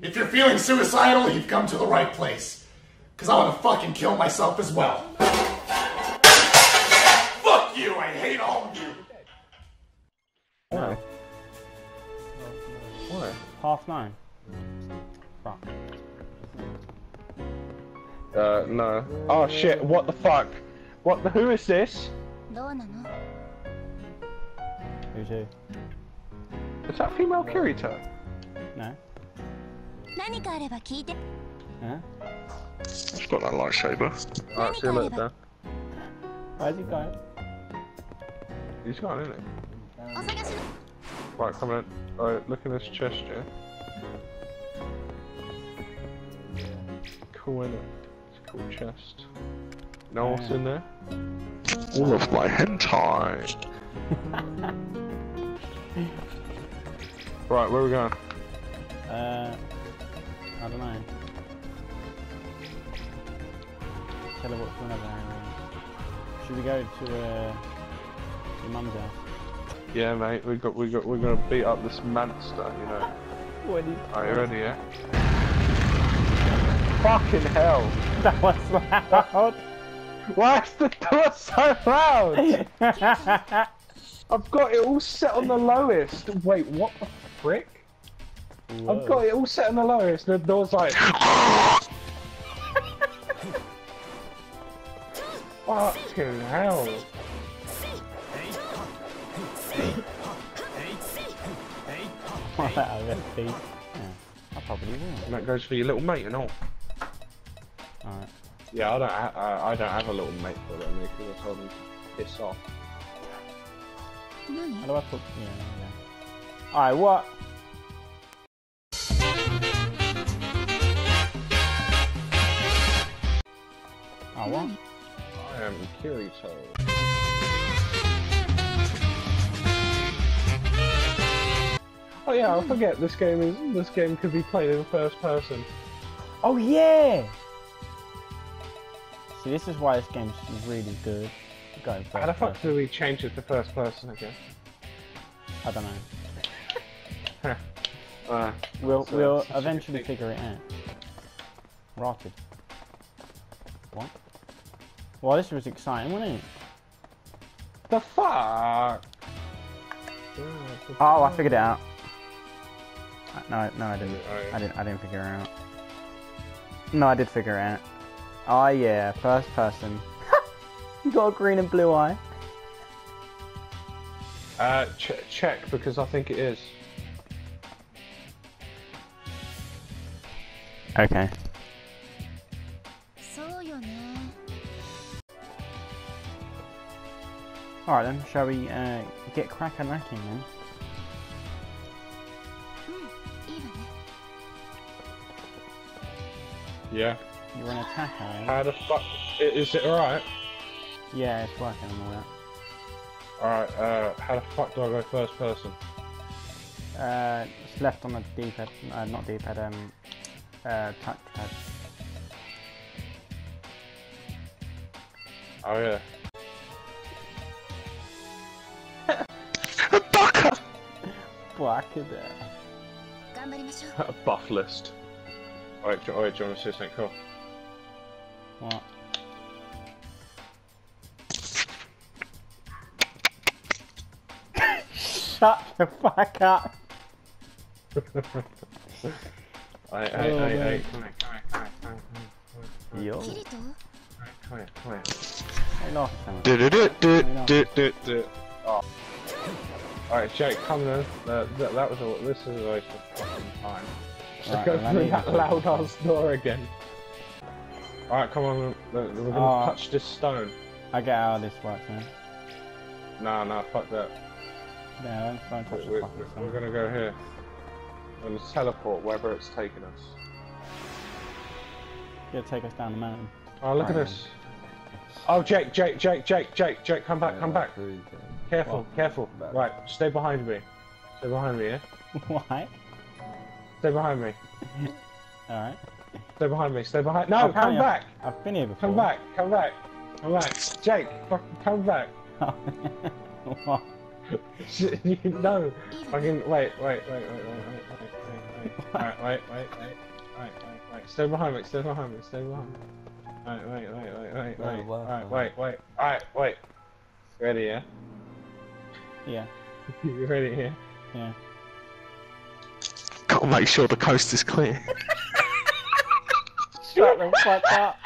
If you're feeling suicidal, you've come to the right place. Cause I wanna fucking kill myself as well. Fuck you, I hate all of you. Why? What? Half nine. Fuck. Uh, no. Oh shit, what the fuck? What the, who is this? Who's who? Is that female Kirito? No. Huh? I've got that lightsaber. Alright, see you later, Dan. Where's he going? He's gone, isn't he? Right, come in. Right, look in this chest, yeah? Cool, innit? It's a cool chest. You know what's in there? All of my hentai! right, where are we going? Uh... I don't know. Tell her what's whenever. um, Should we go to uh, your mum's house? Yeah, mate, we got, we got, we're gonna beat up this monster, you know. What did Are you ready, yeah? Fucking hell! That was loud. Why is the door so loud? I've got it all set on the lowest. Wait, what the frick? I've got it all set on the lowest. The door's like. Fucking hell! Out of it, Pete? Yeah, I probably will. And that goes for your little mate and all. Alright. Yeah, I don't. Ha- I, I don't have a little mate for them because I told him to piss off. 何 How do I put? Yeah, yeah. Alright, what? Oh, what? I am Kirito. Oh yeah, I forget this game is this game could be played in first person. Oh, yeah! See, this is why this game's really good. Going How the fuck person. do we change it to first person again? I don't know. Uh, We'll So, we'll such a good eventually figure it out. Rotted. What? Well, this was exciting, wasn't it? the fuck? Oh, I figured it out. Uh, No, no, I didn't. Oh. I didn't. I didn't figure it out. No, I did figure it out. Oh yeah, first person. you got a green and blue eye. Uh, ch- check because I think it is. Okay. Alright then, shall we uh, get cracking lacking hmm, then? Yeah. You're an attacker. Right? How the fuck is it alright? Yeah, it's working and all that. Alright, uh, how the fuck do I go first person? Uh, it's left on the D-pad, uh, not D-pad, um, uh, touchpad. Oh yeah. black there. a buff list. Alright, do, right, do you want to say something cool? What? Shut the fuck up! I, I, oh, I, come here, come here, come here. Yo. Come here, come here. Come lost. Do do do do do do do. Oh. Alright, Jake, come on. Uh, that, that was a, this is a waste of fucking time. Right, Go through that loud ass door again. Alright, come on, we're, we're gonna Oh. touch this stone. I get out of this work, man. Nah, nah, fuck that. Yeah, don't, don't touch We're, the fucking we're gonna go here. We're gonna teleport wherever it's taking us. Gonna take us down the mountain. Oh, look at Right. this. Oh, Jake, Jake, Jake, Jake, Jake, Jake, come back, yeah, come back. Food, careful, well, careful. Back. Right, stay behind me. Stay behind me, yeah? Why? Stay behind me. Alright. Stay behind me, stay behind- No, come been, back! I've been here before. Come back, come back, come back. Jake, fucking come back. what? no, fucking- wait, wait, wait, wait, wait, wait, wait, wait, wait, wait, wait, wait, wait, wait, wait, stay behind me, stay behind me, stay behind me. Alright, wait, wait, wait, wait, Whoa, wait. whoa, Alright, whoa. wait, wait. Alright, wait. Ready, yeah? Yeah. You ready, yeah? Yeah. Gotta make sure the coast is clear. Shut the fuck up.